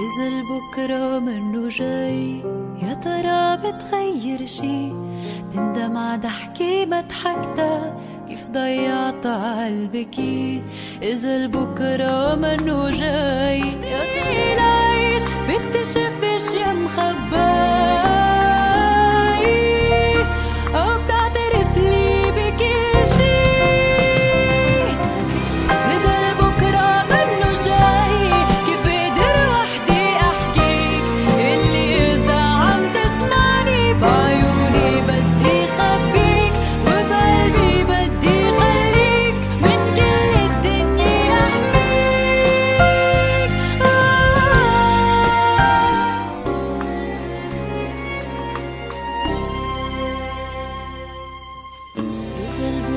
إذا البكرة منه جاي يا ترى بتغير شي؟ تندم ع ضحكي ما ضحكتها كيف ضيعت عالبكي إذا البكرة منه جاي يا ترى